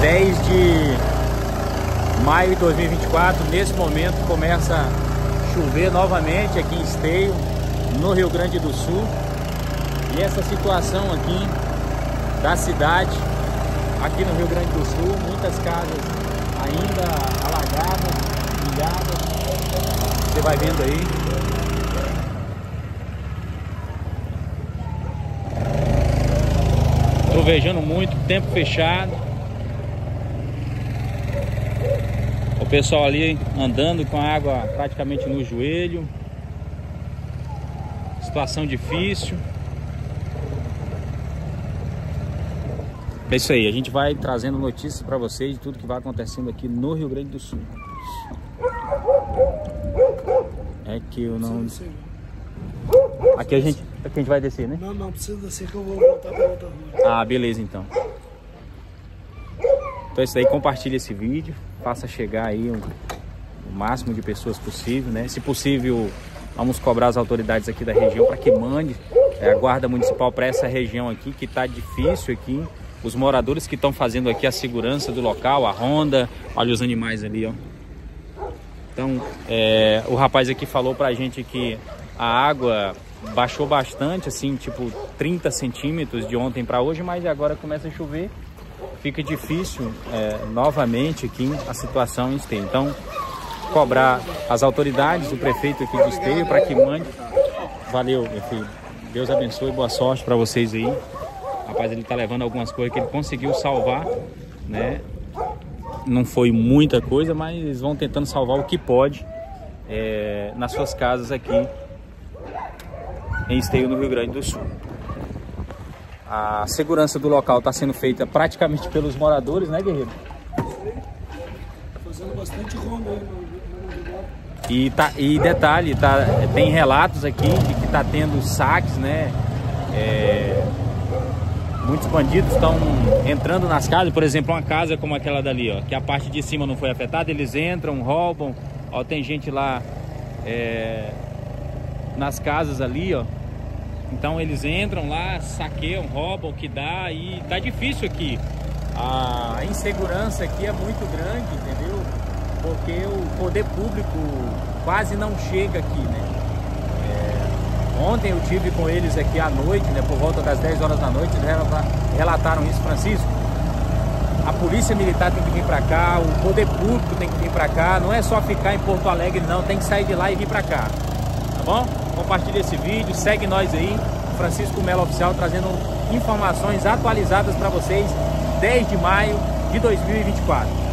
10 de maio de 2024. Nesse momento começa a chover novamente aqui em Esteio, no Rio Grande do Sul. E essa situação aqui da cidade, aqui no Rio Grande do Sul, muitas casas ainda alagadas, milhadas. Você vai vendo aí. Trovejando muito, tempo fechado. O pessoal ali andando com a água praticamente no joelho. Situação difícil. É isso aí, a gente vai trazendo notícias para vocês de tudo que vai acontecendo aqui no Rio Grande do Sul. É que eu não. Aqui a gente, aqui a gente vai descer, né? Não, não precisa descer que eu vou voltar para outra rua. Ah, beleza então. Então é isso aí, compartilhe esse vídeo, faça chegar aí um, o máximo de pessoas possível, né? Se possível, vamos cobrar as autoridades aqui da região para que mande é, a guarda municipal para essa região aqui, que está difícil aqui os moradores que estão fazendo aqui a segurança do local, a ronda, olha os animais ali, ó. Então, é, o rapaz aqui falou pra gente que a água baixou bastante, assim, tipo 30 centímetros de ontem para hoje, mas agora começa a chover, fica difícil é, novamente aqui a situação em Esteio. Então, cobrar as autoridades, o prefeito aqui de Esteio, para que mande. Valeu, meu filho. Deus abençoe, boa sorte para vocês aí rapaz ele tá levando algumas coisas que ele conseguiu salvar, né? Não foi muita coisa, mas eles vão tentando salvar o que pode é, nas suas casas aqui em Esteio, no Rio Grande do Sul. A segurança do local está sendo feita praticamente pelos moradores, né, Guerreiro? Fazendo bastante ronda aí, e, tá, e detalhe, tá, tem relatos aqui de que está tendo saques, né? É, muitos bandidos estão entrando nas casas, por exemplo, uma casa como aquela dali, ó, que a parte de cima não foi afetada, eles entram, roubam, ó, tem gente lá é, nas casas ali, ó, então eles entram lá, saqueiam, roubam o que dá e tá difícil aqui. A insegurança aqui é muito grande, entendeu? Porque o poder público quase não chega aqui, né? Ontem eu tive com eles aqui à noite, né, por volta das 10 horas da noite, eles relataram isso, Francisco. A polícia militar tem que vir para cá, o poder público tem que vir para cá, não é só ficar em Porto Alegre não, tem que sair de lá e vir para cá. Bom? Compartilhe esse vídeo, segue nós aí, Francisco Melo Oficial trazendo informações atualizadas para vocês 10 de maio de 2024.